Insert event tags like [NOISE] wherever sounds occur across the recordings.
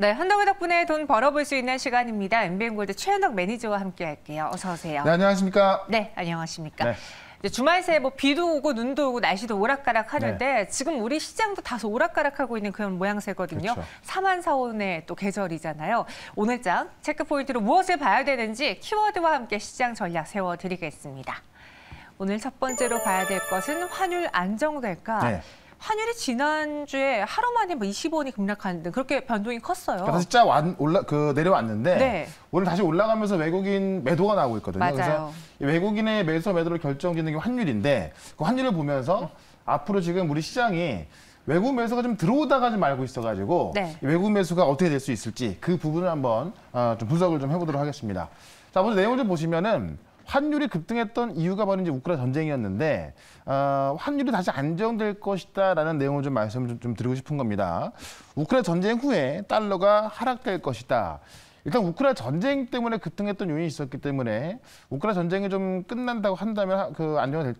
네, 한덕의 덕분에 돈 벌어볼 수 있는 시간입니다. MBN골드 최현덕 매니저와 함께 할게요. 어서 오세요. 네, 안녕하십니까? 네, 안녕하십니까? 네. 주말 새에 뭐 비도 오고 눈도 오고 날씨도 오락가락 하는데 네. 지금 우리 시장도 다소 오락가락하고 있는 그런 모양새거든요. 그렇죠. 사만사온의 또 계절이잖아요. 오늘 장 체크 포인트로 무엇을 봐야 되는지 키워드와 함께 시장 전략 세워드리겠습니다. 오늘 첫 번째로 봐야 될 것은 환율 안정될까? 네. 환율이 지난주에 하루 만에 뭐 20원이 급락하는 등 그렇게 변동이 컸어요. 그러니까 다시 짜 완, 올라 그 내려왔는데 네. 오늘 다시 올라가면서 외국인 매도가 나오고 있거든요. 맞아요. 그래서 이 외국인의 매수 매도를 결정짓는 게 환율인데 그 환율을 보면서 앞으로 지금 우리 시장이 외국 매수가 좀 들어오다가 좀 알고 있어가지고 네. 이 외국 매수가 어떻게 될 수 있을지 그 부분을 한번 어, 좀 분석을 좀 해보도록 하겠습니다. 자, 먼저 내용을 좀 보시면은 환율이 급등했던 이유가 바로 이제 우크라 전쟁이었는데 어, 환율이 다시 안정될 것이다라는 내용을 좀 말씀을 좀, 좀 드리고 싶은 겁니다. 우크라 전쟁 후에 달러가 하락될 것이다. 일단 우크라 전쟁 때문에 급등했던 요인이 있었기 때문에 우크라 전쟁이 좀 끝난다고 한다면 하- 그 안정을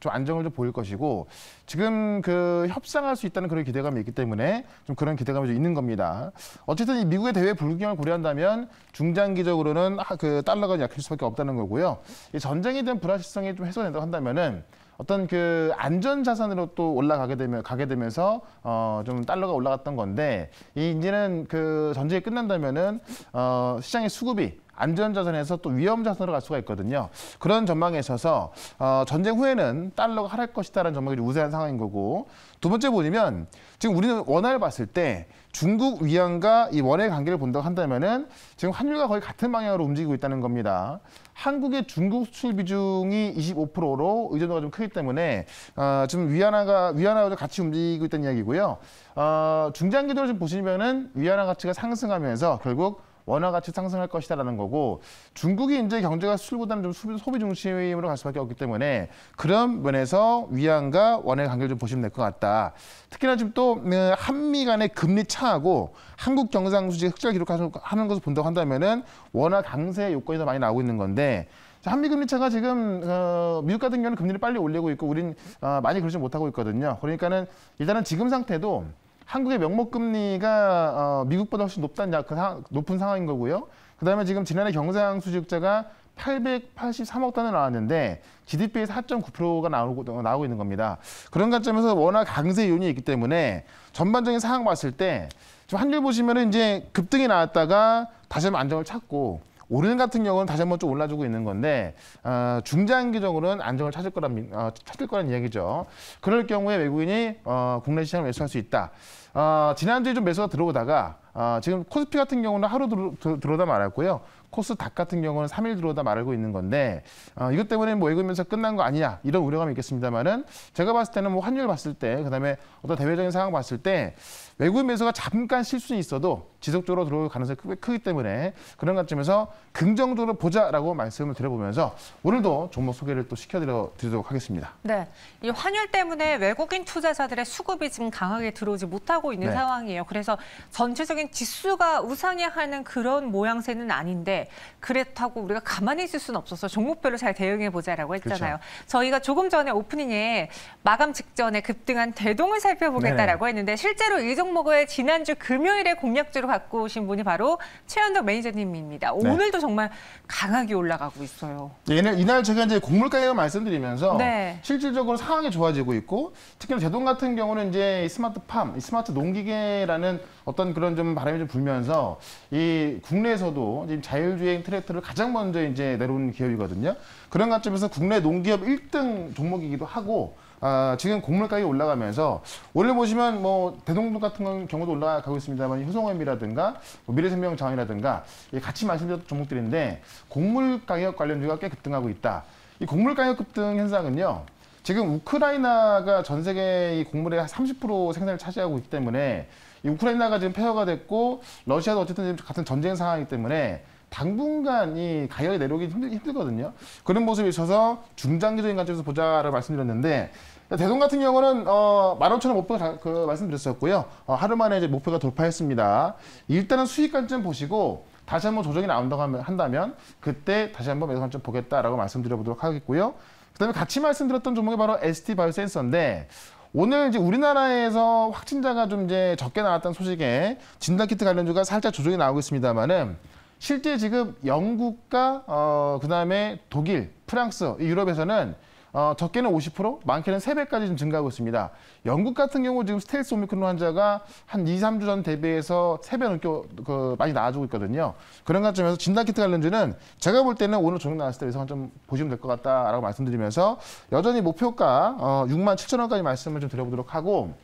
좀 안정을 좀 보일 것이고 지금 그 협상할 수 있다는 그런 기대감이 있기 때문에 좀 그런 기대감이 좀 있는 겁니다. 어쨌든 이 미국의 대외 불균형을 고려한다면 중장기적으로는 하- 그 달러가 약해질 수밖에 없다는 거고요. 이 전쟁에 대한 불확실성이 좀 해소된다고 한다면은 어떤 그 안전 자산으로 또 올라가게 되면 가게 되면서 어 좀 달러가 올라갔던 건데 이 이제는 그 전쟁이 끝난다면은 어 시장의 수급이 안전 자산에서 또 위험 자산으로 갈 수가 있거든요. 그런 전망에 있어서 어 전쟁 후에는 달러가 하락할 것이다라는 전망이 좀 우세한 상황인 거고 두 번째 보시면 지금 우리는 원화를 봤을 때 중국 위안과 이 원의 관계를 본다고 한다면은 지금 환율과 거의 같은 방향으로 움직이고 있다는 겁니다. 한국의 중국 수출 비중이 25%로 의존도가 좀 크기 때문에 어, 지금 위안화가 위안화와 같이 움직이고 있다는 이야기고요. 어, 중장기적으로 좀 보시면은 위안화 가치가 상승하면서 결국 원화 가치 상승할 것이다라는 거고 중국이 이제 경제가 수출보다는 좀 소비, 중심으로 갈 수밖에 없기 때문에 그런 면에서 위안과 원의 관계를 좀 보시면 될 것 같다. 특히나 지금 또 어, 한미 간의 금리 차하고 한국 경상 수지 흑자 기록하는 하는 것을 본다고 한다면은 원화 강세 요건이 더 많이 나오고 있는 건데 자, 한미 금리 차가 지금 어, 미국 같은 경우는 금리를 빨리 올리고 있고 우린 어, 많이 그러지 못하고 있거든요. 그러니까는 일단은 지금 상태도 한국의 명목 금리가 어, 미국보다 훨씬 높다는 야- 그 상황- 높은 상황인 거고요. 그다음에 지금 지난해 경상 수지흑자가 883억 단위 나왔는데 GDP의 4.9%가 나오고 나오고 있는 겁니다. 그런 관점에서 워낙 강세 요인이 있기 때문에 전반적인 상황 봤을 때 지금 환율 보시면은 이제 급등이 나왔다가 다시 한번 안정을 찾고 오늘 같은 경우는 다시 한번 좀 올라주고 있는 건데 어, 중장기적으로는 안정을 찾을 거란 미- 어, 찾을 거란 이야기죠. 그럴 경우에 외국인이 어, 국내 시장을 매수할 수 있다. 어, 지난주에 좀 매수가 들어오다가 어, 지금 코스피 같은 경우는 하루 들어, 들- 들어오다 말았고요. 코스닥 같은 경우는 3일 들어오다 말고 있는 건데 어, 이것 때문에 뭐 외국 매수 끝난 거 아니냐 이런 우려감이 있겠습니다만은 제가 봤을 때는 뭐 환율 봤을 때 그다음에 어떤 대외적인 상황 봤을 때 외국 매수가 잠깐 실수는 있어도 지속적으로 들어올 가능성이 크- 크기 때문에 그런 관점에서 긍정적으로 보자라고 말씀을 드려보면서 오늘도 종목 소개를 또 시켜드리도록 하겠습니다. 네, 이 환율 때문에 외국인 투자자들의 수급이 지금 강하게 들어오지 못하고 있는 네. 상황이에요. 그래서 전체적인 지수가 우상향하는 그런 모양새는 아닌데 그렇다고 우리가 가만히 있을 수는 없어서 종목별로 잘 대응해 보자라고 했잖아요. 저희가 조금 전에 오프닝에 마감 직전에 급등한 대동을 살펴보겠다라고 했는데 실제로 이 종목을 지난주 금요일에 공략주로 갖고 오신 분이 바로 최현덕 매니저님입니다. 네. 오늘도 정말 강하게 올라가고 있어요. 예, 이날, 이날 제가 이제 곡물 가격을 말씀드리면서 네. 실질적으로 상황이 좋아지고 있고 특히나 제동 같은 경우는 이제 이 스마트팜, 이 스마트 농기계라는 어떤 그런 좀 바람이 좀 불면서 이 국내에서도 지금 자율주행 트랙터를 가장 먼저 이제 내려오는 기업이거든요. 그런 관점에서 국내 농기업 1등 종목이기도 하고 아, 지금 곡물 가격이 올라가면서 오늘 보시면 뭐 대동도 같은 건 경우도 올라가고 있습니다만 효성업이라든가 뭐 미래생명장이라든가 이 같이 말씀드렸던 종목들인데 곡물 가격 관련주가 꽤 급등하고 있다. 이 곡물 가격 급등 현상은요. 지금 우크라이나가 전 세계 이 곡물의 30% 생산을 차지하고 있기 때문에 이 우크라이나가 지금 폐허가 됐고 러시아도 어쨌든 지금 같은 전쟁 상황이기 때문에 당분간 이 가격이 내려오기 힘들, 힘들거든요. 그런 모습이 있어서 중장기적인 관점에서 보자라고 말씀드렸는데 대동 같은 경우는 어 15,000원 목표 다- 그 말씀드렸었고요. 어, 하루 만에 이제 목표가 돌파했습니다. 일단은 수익 관점 보시고 다시 한번 조정이 나온다고 한다면 그때 다시 한번 매수 관점 보겠다라고 말씀드려보도록 하겠고요. 그다음에 같이 말씀드렸던 종목이 바로 ST 바이오 센서인데 오늘 이제 우리나라에서 확진자가 좀 이제 적게 나왔다는 소식에 진단키트 관련주가 살짝 조정이 나오고 있습니다만은 실제 지금 영국과 어 그다음에 독일, 프랑스, 이 유럽에서는 어, 적게는 50%, 많게는 3배까지 좀 증가하고 있습니다. 영국 같은 경우 지금 스텔스 오미크론 환자가 한 2, 3주 전 대비해서 3배 넘게 그, 많이 나아지고 있거든요. 그런 관점에서 진단키트 관련주는 제가 볼 때는 오늘 조정 나왔을 때 예상 좀 보시면 될 것 같다라고 말씀드리면서 여전히 목표가 어, 6만 7천 원까지 말씀을 좀 드려보도록 하고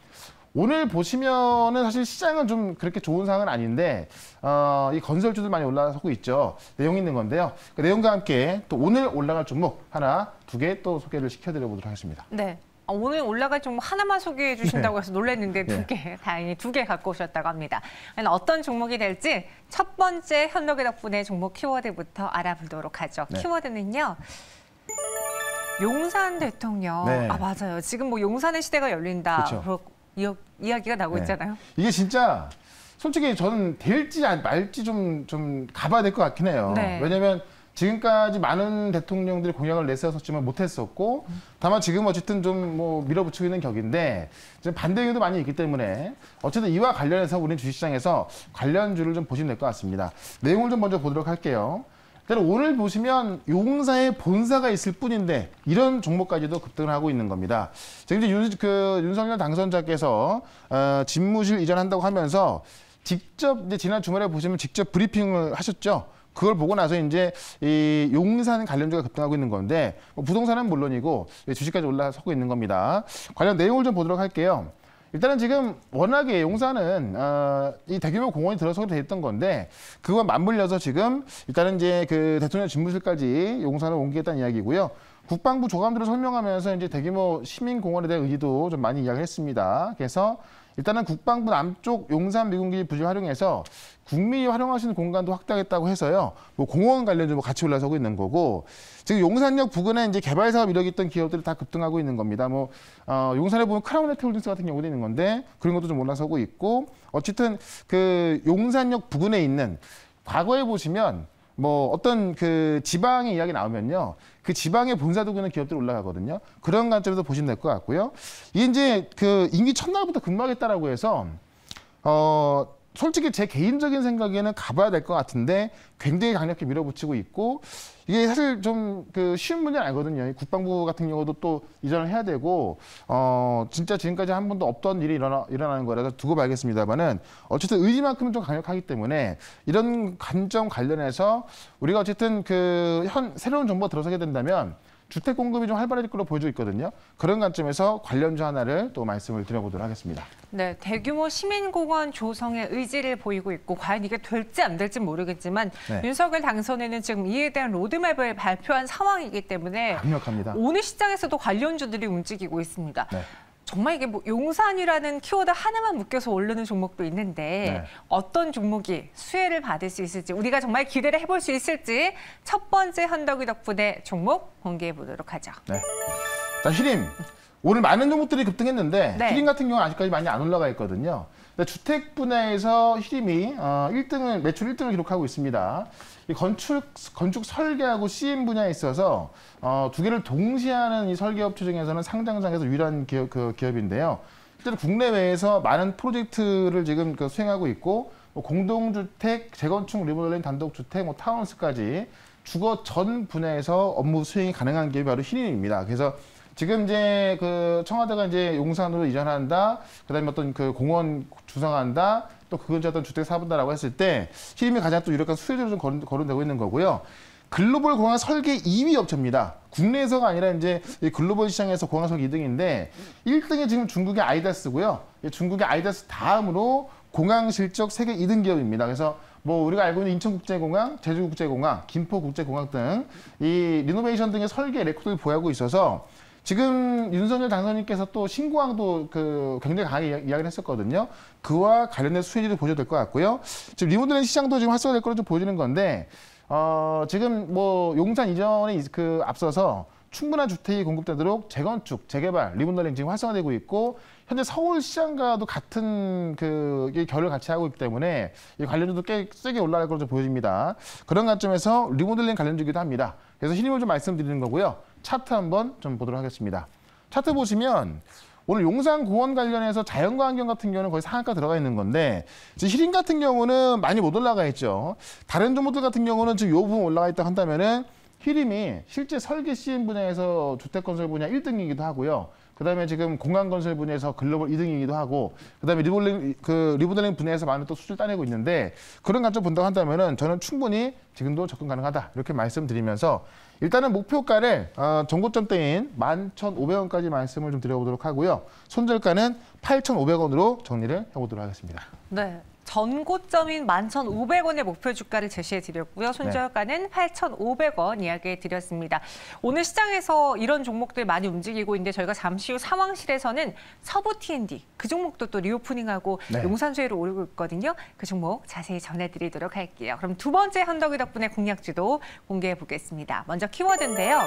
오늘 보시면은 사실 시장은 좀 그렇게 좋은 상황은 아닌데 어, 이 건설주들 많이 올라서고 있죠. 내용 있는 건데요. 그 내용과 함께 또 오늘 올라갈 종목 하나, 두 개 또 소개를 시켜드려 보도록 하겠습니다. 네. 아, 오늘 올라갈 종목 하나만 소개해 주신다고 해서 놀랐는데 네. 두 개, 다행히 두 개 갖고 오셨다고 합니다. 어떤 종목이 될지 첫 번째 현록의 덕분에 종목 키워드부터 알아보도록 하죠. 네. 키워드는요. 용산 대통령. 네. 아 맞아요. 지금 뭐 용산의 시대가 열린다. 그쵸. 그렇- 이어, 이야기가 나오고 네. 있잖아요. 이게 진짜 솔직히 저는 될지 안- 말지 좀, 좀 가봐야 될 것 같긴 해요. 네. 왜냐면 지금까지 많은 대통령들이 공약을 내세웠었지만 못했었고 다만 지금 어쨌든 좀 뭐 밀어붙이고 있는 격인데 지금 반대 의견도 많이 있기 때문에 어쨌든 이와 관련해서 우리는 주식시장에서 관련주를 좀 보시면 될 것 같습니다. 내용을 좀 먼저 보도록 할게요. 일단 오늘 보시면 용사의 본사가 있을 뿐인데 이런 종목까지도 급등을 하고 있는 겁니다. 지금 윤, 그 윤석열 당선자께서 어, 집무실 이전한다고 하면서 직접 이제 지난 주말에 보시면 직접 브리핑을 하셨죠. 그걸 보고 나서 이제 이 용산 관련주가 급등하고 있는 건데 뭐 부동산은 물론이고 주식까지 올라서고 있는 겁니다. 관련 내용을 좀 보도록 할게요. 일단은 지금 워낙에 용산은 어, 이 대규모 공원이 들어서게 돼 있던 건데 그와 맞물려서 지금 일단은 이제 그 대통령 집무실까지 용산을 옮기겠다는 이야기고요. 국방부 조감들을 설명하면서 이제 대규모 시민 공원에 대한 의지도 좀 많이 이야기했습니다. 그래서 일단은 국방부 남쪽 용산 미군기지 부지 활용해서 국민이 활용하시는 공간도 확대하겠다고 해서요. 뭐 공원 관련주 뭐 같이 올라서고 있는 거고 지금 용산역 부근에 이제 개발 사업 이력이 있던 기업들이 다 급등하고 있는 겁니다. 뭐 어, 용산에 보면 크라운 네트홀딩스 같은 경우도 있는 건데 그런 것도 좀 올라서고 있고 어쨌든 그 용산역 부근에 있는 과거에 보시면 뭐 어떤 그 지방의 이야기 나오면요. 그 지방의 본사 두고 있는 기업들이 올라가거든요. 그런 관점에서 보시면 될 것 같고요. 이게 이제 그 임기 첫날부터 근무하겠다라고 해서 어 솔직히 제 개인적인 생각에는 가봐야 될 것 같은데 굉장히 강력히 밀어붙이고 있고 이게 사실 좀 그 쉬운 문제는 아니거든요. 이 국방부 같은 경우도 또 이전을 해야 되고 어 진짜 지금까지 한 번도 없던 일이 일어나 일어나는 거라서 두고 봐야겠습니다만은 어쨌든 의지만큼은 좀 강력하기 때문에 이런 관점 관련해서 우리가 어쨌든 그 현 새로운 정보가 들어서게 된다면 주택 공급이 좀 활발해질 걸로 보여져 있거든요. 그런 관점에서 관련주 하나를 또 말씀을 드려보도록 하겠습니다. 네, 대규모 시민공원 조성의 의지를 보이고 있고 과연 이게 될지 안 될지 모르겠지만 네. 윤석열 당선인은 지금 이에 대한 로드맵을 발표한 상황이기 때문에 강력합니다. 오늘 시장에서도 관련주들이 움직이고 있습니다. 네. 정말 이게 뭐 용산이라는 키워드 하나만 묶여서 오르는 종목도 있는데 네. 어떤 종목이 수혜를 받을 수 있을지 우리가 정말 기대를 해볼 수 있을지 첫 번째 현덕이 덕분에 종목 공개해 보도록 하죠. 네. 자, 히림. 오늘 많은 종목들이 급등했는데 네. 히림 같은 경우는 아직까지 많이 안 올라가 있거든요. 근데 주택 분야에서 히림이 어, 1등을 매출 1등을 기록하고 있습니다. 이 건축 건축 설계하고 CM 분야에 있어서 어, 두 개를 동시에 하는 이 설계 업체 중에서는 상장장에서 유일한 기업, 그 기업인데요. 실제로 국내외에서 많은 프로젝트를 지금 그 수행하고 있고 뭐 공동주택, 재건축, 리모델링, 단독주택, 뭐 타운스까지 주거 전 분야에서 업무 수행이 가능한 기업이 바로 신인입니다. 그래서 지금 이제 그 청와대가 이제 용산으로 이전한다, 그다음에 어떤 그 공원 주성한다, 또그 근처 어떤 주택 사본다라고 했을 때 신임이 가장 또 유력한 수혜주로 좀 거론, 거론되고 있는 거고요. 글로벌 공항 설계 2위 업체입니다. 국내에서가 아니라 이제 이 글로벌 시장에서 공항 설계 2등인데 1등이 지금 중국의 아이다스고요. 이 중국의 아이다스 다음으로 공항 실적 세계 2등 기업입니다. 그래서 뭐 우리가 알고 있는 인천국제공항, 제주국제공항, 김포국제공항 등 이 리노베이션 등의 설계 레코드를 보유하고 있어서 지금 윤석열 당선인께서 또 신공항도 그 굉장히 강하게 이야- 이야기를 했었거든요. 그와 관련된 수혜들이 보셔도 될 것 같고요. 지금 리모델링 시장도 지금 활성화될 거로 좀 보여지는 건데 어, 지금 뭐 용산 이전에 이- 그 앞서서 충분한 주택이 공급되도록 재건축, 재개발, 리모델링 지금 활성화되고 있고 현재 서울 시장과도 같은 그 결을 같이 하고 있기 때문에 이 관련주도 꽤 세게 올라갈 좀 보여집니다. 그런 관점에서 리모델링 관련주기도 합니다. 그래서 힘을 좀 말씀드리는 거고요. 차트 한번 좀 보도록 하겠습니다. 차트 보시면 오늘 용산 공원 관련해서 자연과 환경 같은 경우는 거의 상한가 들어가 있는 건데 지금 히림 같은 경우는 많이 못 올라가 있죠. 다른 종목들 같은 경우는 지금 요 부분 올라가 있다 한다면은 히림이 실제 설계 시행 분야에서 주택 건설 분야 1등이기도 하고요. 그다음에 지금 공간 건설 분야에서 글로벌 2등이기도 하고 그다음에 리볼링 그 리모델링 분야에서 많은 또 수주를 따내고 있는데 그런 관점 본다고 한다면은 저는 충분히 지금도 접근 가능하다 이렇게 말씀드리면서 일단은 목표가를 어, 정고점대인 11,500원까지 말씀을 좀 드려보도록 하고요. 손절가는 8,500원으로 정리를 해보도록 하겠습니다. 네. 전고점인 11,500원의 목표 주가를 제시해 드렸고요. 손절가는 8,500원 이야기해 드렸습니다. 오늘 시장에서 이런 종목들 많이 움직이고 있는데 저희가 잠시 후 상황실에서는 서부 T&D 그 종목도 또 리오프닝하고 네. 용산주회로 오르고 있거든요. 그 종목 자세히 전해드리도록 할게요. 그럼 두 번째 현덕이 덕분에 공략주도 공개해 보겠습니다. 먼저 키워드인데요.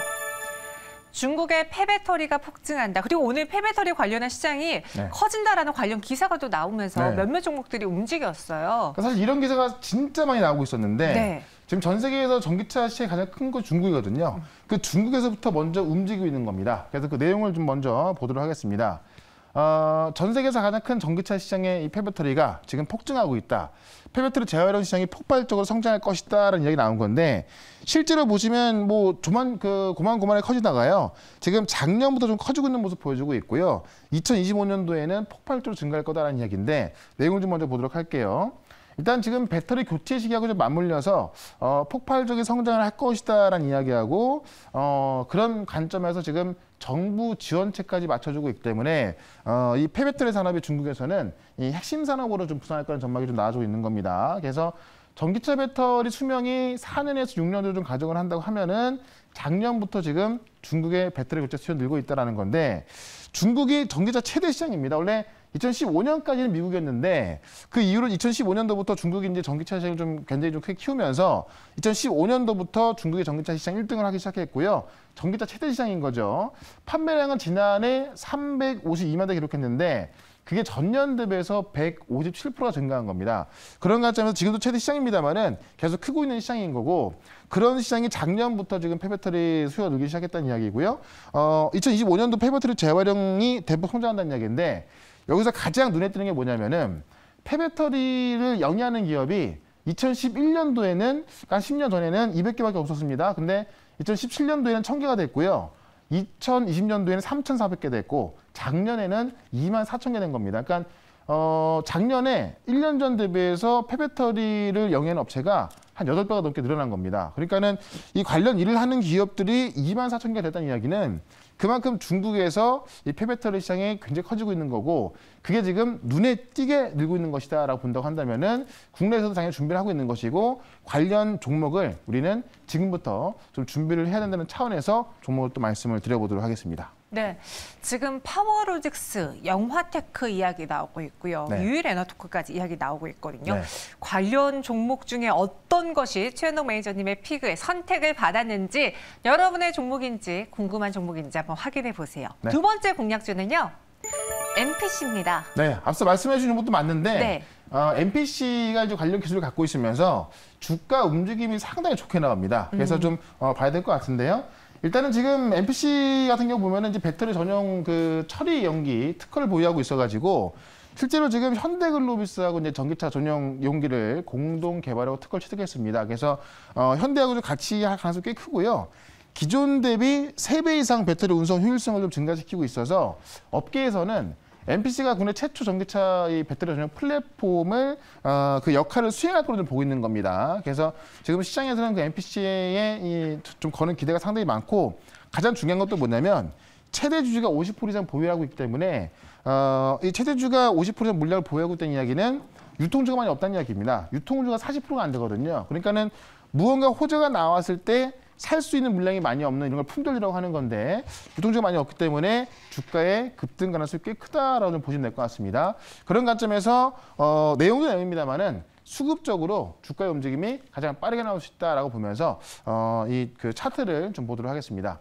중국의 폐배터리가 폭증한다. 그리고 오늘 폐배터리 관련한 시장이 네. 커진다라는 관련 기사가 또 나오면서 네. 몇몇 종목들이 움직였어요. 그러니까 사실 이런 기사가 진짜 많이 나오고 있었는데 네. 지금 전 세계에서 전기차 시장이 가장 큰 건 중국이거든요. 그 중국에서부터 먼저 움직이고 있는 겁니다. 그래서 그 내용을 좀 먼저 보도록 하겠습니다. 어, 전 세계에서 가장 큰 전기차 시장의 이 폐배터리가 지금 폭증하고 있다. 폐배터리 재활용 시장이 폭발적으로 성장할 것이다라는 이야기 나온 건데 실제로 보시면 뭐 조만 그 고만고만하게 커지다가요. 지금 작년부터 좀 커지고 있는 모습 보여주고 있고요. 2025년도에는 폭발적으로 증가할 거다라는 이야기인데 내용을 좀 먼저 보도록 할게요. 일단 지금 배터리 교체 시기하고 좀 맞물려서 어, 폭발적인 성장을 할 것이다라는 이야기하고 어, 그런 관점에서 지금 정부 지원책까지 맞춰주고 있기 때문에 어, 이 폐배터리 산업이 중국에서는 이 핵심 산업으로 좀 부상할 거라는 전망이 좀 나와주고 있는 겁니다. 그래서 전기차 배터리 수명이 4년에서 6년 정도 좀 가정을 한다고 하면은 작년부터 지금 중국의 배터리 교체 수요 늘고 있다라는 건데 중국이 전기차 최대 시장입니다. 원래 2015년까지는 미국이었는데 그 이후로 2015년도부터 중국이 이제 전기차 시장을 좀 굉장히 좀 크게 키우면서 2015년도부터 중국의 전기차 시장 1등을 하기 시작했고요. 전기차 최대 시장인 거죠. 판매량은 지난해 352만 대 기록했는데 그게 전년 대비해서 157%가 증가한 겁니다. 그런 관점에서 지금도 최대 시장입니다만은 계속 크고 있는 시장인 거고 그런 시장이 작년부터 지금 폐배터리 수요가 늘기 시작했다는 이야기고요. 어, 2025년도 폐배터리 재활용이 대폭 성장한다는 이야기인데 여기서 가장 눈에 띄는 게 뭐냐면은 폐배터리를 영위하는 기업이 2011년도에는 그러니까 10년 전에는 200개밖에 없었습니다. 근데 2017년도에는 1000개가 됐고요. 2020년도에는 3,400개 됐고 작년에는 2만 4천 개 된 겁니다. 그러니까 어, 작년에 1년 전 대비해서 폐배터리를 영위하는 업체가 한 8배가 넘게 늘어난 겁니다. 그러니까는 이 관련 일을 하는 기업들이 2만 4천 개가 됐다는 이야기는 그만큼 중국에서 이 폐배터리 시장이 굉장히 커지고 있는 거고 그게 지금 눈에 띄게 늘고 있는 것이다라고 본다고 한다면은 국내에서도 당연히 준비를 하고 있는 것이고 관련 종목을 우리는 지금부터 좀 준비를 해야 된다는 차원에서 종목을 또 말씀을 드려보도록 하겠습니다. 네, 지금 파워로직스, 영화테크 이야기 나오고 있고요. 네. 유일에너토크까지 이야기 나오고 있거든요. 네. 관련 종목 중에 어떤 것이 최현동 매니저님의 픽을 선택을 받았는지 여러분의 종목인지 궁금한 종목인지 한번 확인해 보세요. 네. 두 번째 공략주는요. MPC입니다. 네, 앞서 말씀해 주신 것도 맞는데 네. 어, MPC가 이제 관련 기술을 갖고 있으면서 주가 움직임이 상당히 좋게 나옵니다. 그래서 좀 어, 봐야 될 것 같은데요. 일단은 지금 MPC 같은 경우 보면은 이제 배터리 전용 그 처리 연기 특허를 보유하고 있어가지고 실제로 지금 현대글로비스하고 이제 전기차 전용 용기를 공동 개발하고 특허를 취득했습니다. 그래서 어, 현대하고 좀 같이 할 가능성이 꽤 크고요. 기존 대비 세 배 이상 배터리 운송 효율성을 좀 증가시키고 있어서 업계에서는 MPC가 국내 최초 전기차 이 배터리 전용 플랫폼을 어, 그 역할을 수행할 거로 좀 보고 있는 겁니다. 그래서 지금 시장에서는 그 MPC에 이 좀 거는 기대가 상당히 많고 가장 중요한 것도 뭐냐면 최대 주주가 50% 이상 보유하고 있기 때문에 어, 이 최대주가 50% 이상 물량을 보유하고 있다는 이야기는 유통주가 많이 없다는 이야기입니다. 유통주가 40%가 안 되거든요. 그러니까는 무언가 호재가 나왔을 때 살 수 있는 물량이 많이 없는 이런 걸 품절이라고 하는 건데 유통주가 많이 없기 때문에 주가의 급등 가능성이 꽤 크다라고 좀 보시면 될 것 같습니다. 그런 관점에서 어, 내용도 내용입니다만은 수급적으로 주가의 움직임이 가장 빠르게 나올 수 있다라고 보면서 어, 이 그 차트를 좀 보도록 하겠습니다.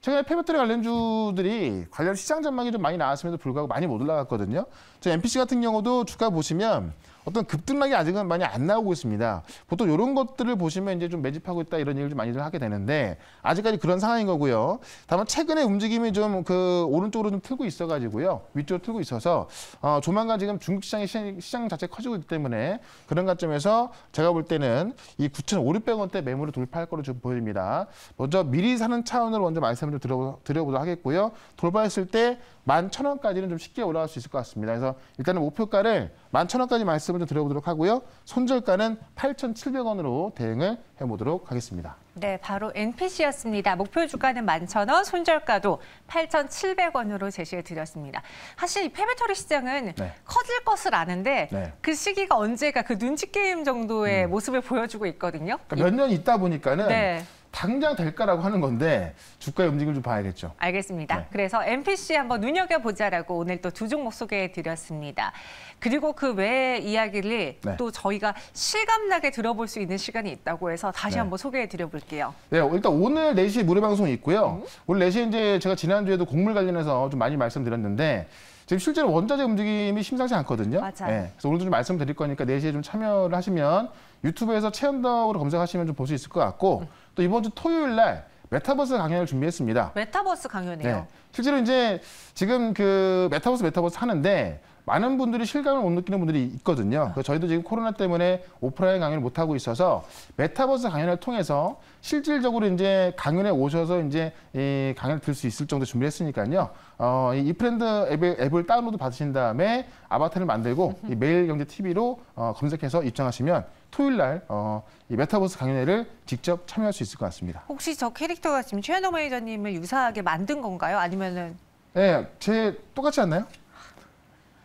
최근에 폐배터리 관련주들이 관련 시장 전망이 좀 많이 나왔음에도 불구하고 많이 못 올라갔거든요. 저 MPC 같은 경우도 주가 보시면 어떤 급등락이 아직은 많이 안 나오고 있습니다. 보통 이런 것들을 보시면 이제 좀 매집하고 있다 이런 얘기를 좀 많이들 하게 되는데 아직까지 그런 상황인 거고요. 다만 최근에 움직임이 좀 그 오른쪽으로 좀 틀고 있어가지고요. 위쪽으로 틀고 있어서 어, 조만간 지금 중국 시장의 시장, 시장 자체 커지고 있기 때문에 그런 관점에서 제가 볼 때는 이 9,500원대 매물을 돌파할 거로 좀 보입니다. 먼저 미리 사는 차원으로 먼저 말씀을 좀 드려, 드려보도록 하겠고요. 돌파했을 때 11,000원까지는 좀 쉽게 올라갈 수 있을 것 같습니다. 그래서 일단은 목표가를 11,000원까지 말씀을 좀 드려보도록 하고요. 손절가는 8,700원으로 대응을 해보도록 하겠습니다. 네, 바로 NPC였습니다. 목표 주가는 11,000원, 손절가도 8,700원으로 제시해 드렸습니다. 사실 이 페베토리 시장은 네. 커질 것을 아는데 네. 그 시기가 언제가 그 눈치 게임 정도의 음. 모습을 보여주고 있거든요. 그러니까 몇년 있다 보니까는 네. 당장 될까라고 하는 건데 주가의 움직임을 좀 봐야겠죠. 알겠습니다. 네. 그래서 NPC 한번 눈여겨보자라고 오늘 또 두 종목 소개해 드렸습니다. 그리고 그 외의 이야기를 네. 또 저희가 실감나게 들어볼 수 있는 시간이 있다고 해서 다시 네. 한번 소개해 드려볼게요. 네, 일단 오늘 4시에 무료 방송이 있고요. 오늘 4시에 이제 제가 지난주에도 곡물 관련해서 좀 많이 말씀드렸는데 지금 실제로 원자재 움직임이 심상치 않거든요. 맞아요. 네, 그래서 오늘도 좀 말씀드릴 거니까 4시에 좀 참여를 하시면 유튜브에서 최현덕으로 검색하시면 좀 볼 수 있을 것 같고 또 이번 주 토요일 날 메타버스 강연을 준비했습니다. 메타버스 강연이에요. 네. 실제로 이제 지금 그 메타버스 메타버스 하는데 많은 분들이 실감을 못 느끼는 분들이 있거든요. 저희도 지금 코로나 때문에 오프라인 강연을 못 하고 있어서 메타버스 강연을 통해서 실질적으로 이제 강연에 오셔서 이제 이 강연을 들을 수 있을 정도 준비를 했으니까요. 어, 이 이프랜드 앱을, 앱을 다운로드 받으신 다음에 아바타를 만들고 이 매일경제 TV로 어, 검색해서 입장하시면 토요일 날 어, 이 메타버스 강연회를 직접 참여할 수 있을 것 같습니다. 혹시 저 캐릭터가 지금 최현덕 매니저님을 유사하게 만든 건가요? 아니면은 네, 제 똑같지 않나요?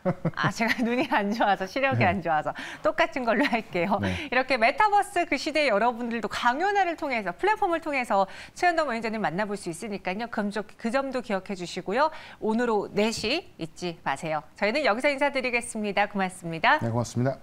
[LAUGHS] 아 제가 눈이 안 좋아서 시력이 네. 안 좋아서 똑같은 걸로 할게요. 네. 이렇게 메타버스 그 시대에 여러분들도 강연회를 통해서 플랫폼을 통해서 최현도 매니저님 만나볼 수 있으니까요. 그, 점- 그 점도 기억해 주시고요. 오늘 오후 4시 잊지 마세요. 저희는 여기서 인사드리겠습니다. 고맙습니다. 네, 고맙습니다.